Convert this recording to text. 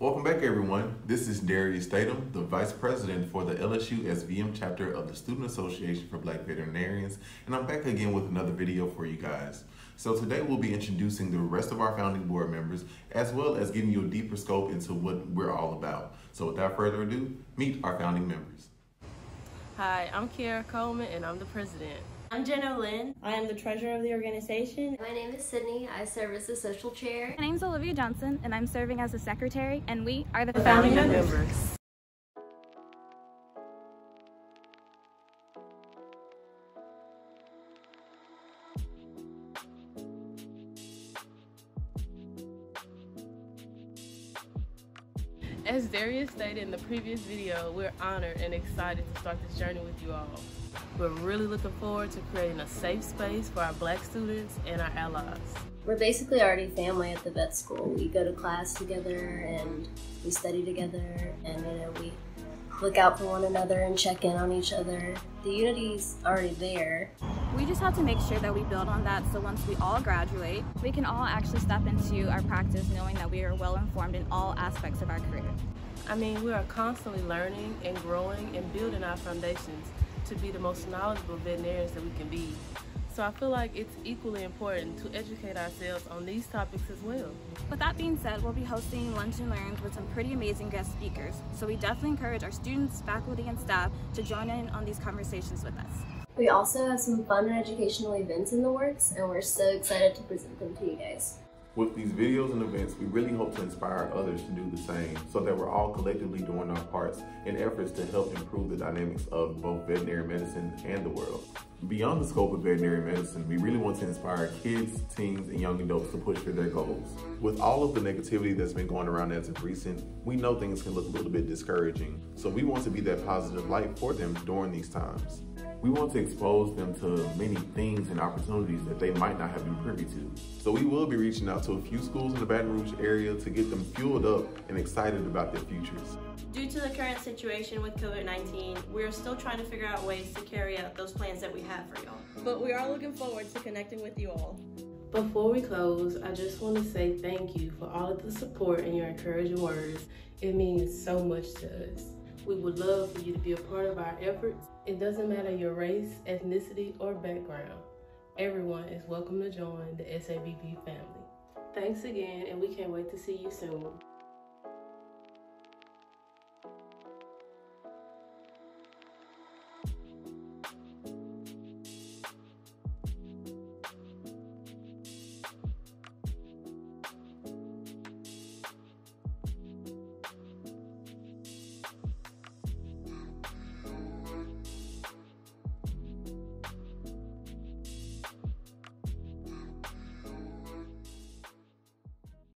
Welcome back, everyone. This is Darius Statham, the Vice President for the LSU SVM chapter of the Student Association for Black Veterinarians, and I'm back again with another video for you guys. So today we'll be introducing the rest of our founding board members, as well as giving you a deeper scope into what we're all about. So without further ado, meet our founding members. Hi, I'm Kiara Coleman, and I'm the president. I'm Jenna Lynn. I am the treasurer of the organization. My name is Sydney. I serve as the social chair. My name is Olivia Johnson, and I'm serving as the secretary, and we are the, the founding, founding members. members. As Darius stated in the previous video, we're honored and excited to start this journey with you all. We're really looking forward to creating a safe space for our black students and our allies. We're basically already family at the vet school. We go to class together and we study together and you know we look out for one another and check in on each other. The unity's already there. We just have to make sure that we build on that so once we all graduate, we can all actually step into our practice knowing that we are well informed in all aspects of our career. I mean, we are constantly learning and growing and building our foundations to be the most knowledgeable veterinarians that we can be. So I feel like it's equally important to educate ourselves on these topics as well. With that being said, we'll be hosting Lunch and Learns with some pretty amazing guest speakers. So we definitely encourage our students, faculty, and staff to join in on these conversations with us. We also have some fun and educational events in the works, and we're so excited to present them to you guys. With these videos and events, we really hope to inspire others to do the same so that we're all collectively doing our parts in efforts to help improve the dynamics of both veterinary medicine and the world. Beyond the scope of veterinary medicine, we really want to inspire kids, teens, and young adults to push for their goals. With all of the negativity that's been going around as of recent, we know things can look a little bit discouraging. So we want to be that positive light for them during these times. We want to expose them to many things and opportunities that they might not have been privy to. So we will be reaching out to a few schools in the Baton Rouge area to get them fueled up and excited about their futures. Due to the current situation with COVID-19, we're still trying to figure out ways to carry out those plans that we have for y'all. But we are looking forward to connecting with you all. Before we close, I just want to say thank you for all of the support and your encouraging words. It means so much to us. We would love for you to be a part of our efforts. It doesn't matter your race, ethnicity, or background. Everyone is welcome to join the SABV family. Thanks again, and we can't wait to see you soon.